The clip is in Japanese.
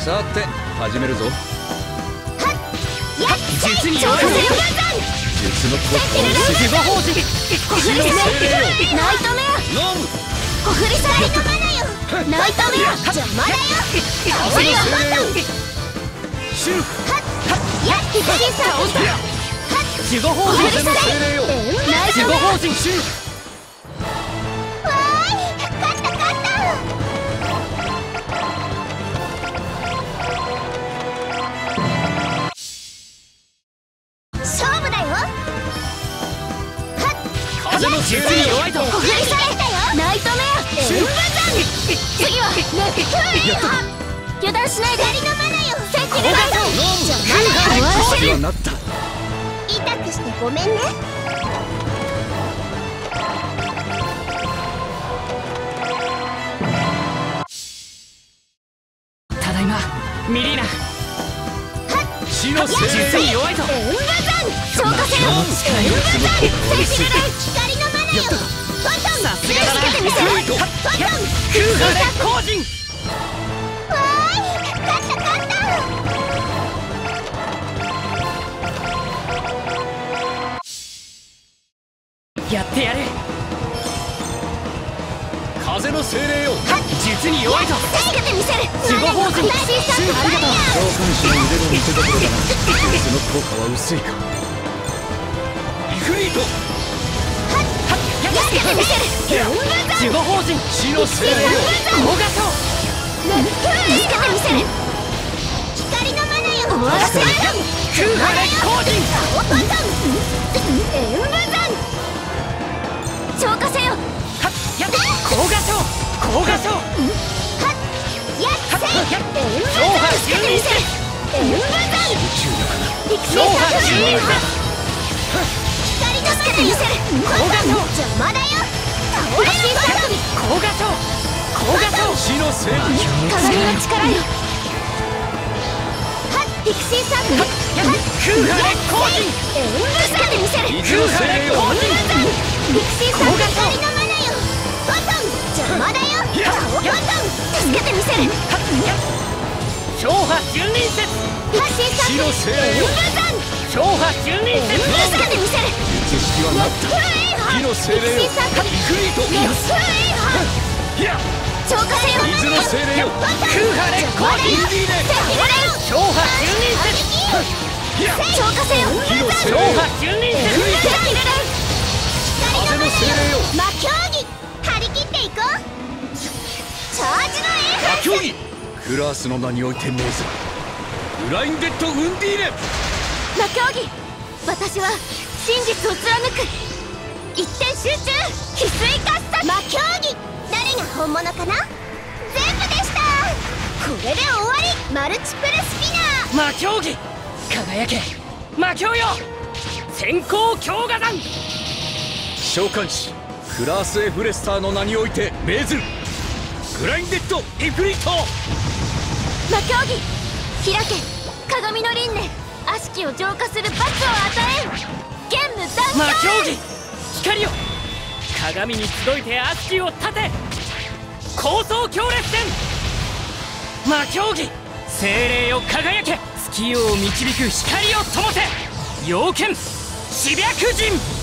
さて始めるぞ。実に弱い術の効果を自我法人小振りされナイトメアノム小振りされのマよナイトメア邪魔だよ倒れよシューやっピカリさん守護法人小振りさ精霊よれナイトメア風の術に弱いと小振りされたよナイトメア次はネプー油断しないで光のマナよセンチネルライト邪魔だよ終わらせる痛くしてごめんねただいま。ミリーナ。死のに弱いとエンバザン消エンバザンセンチネルライト光やってやる風の精霊よ術に弱いと助けてみせる。守護法人召喚師の腕の見せ所だが術の効果は薄いかイフリート守護法人死の精霊よ大賀賞助けてみせる光のマナよ終わらせる空破で後人青パタンエンバザン消化せよ賀賞死の精霊鏡の力よピクシーサークル空破で後人エンバザン助けてみせる水の精霊よピクシーさん光のマナよバトン邪魔だよ顔バトン助けてみせる勝破純輪説ピクシーさん死の精霊よバトン勝破純輪説助けてみせる術式はなった火の精霊よイフリートいや超過せよ水の精霊よ空破で後インディーネ勝破純輪説いや超過せよ火の精勝霊よ破純輪説風の精霊よ魔競技張り切っていこうチャージのエ魔競技クラスの名に。おいて命ずるブラインデッド・ウンディーネ魔競技私は真実を貫く一点集中翡翠合算魔競技誰が本物かな？全部でした！これで終わり！マルチプルスピナー！魔競技！輝け！魔教よ！先行強化団召喚師クラース・エフレスターの名において命ずる！グラインデッド・イフリート！魔競技！開け！鏡の輪廻！悪しきを浄化する罰を与え！ん玄武断魔競技！光よ！鏡に集いて悪鬼を立て高層強烈戦魔競技。精霊を輝け。月夜を導く光を灯せ。妖剣。死白人。